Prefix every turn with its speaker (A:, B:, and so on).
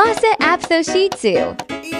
A: Lhasa Apso Shih Tzu.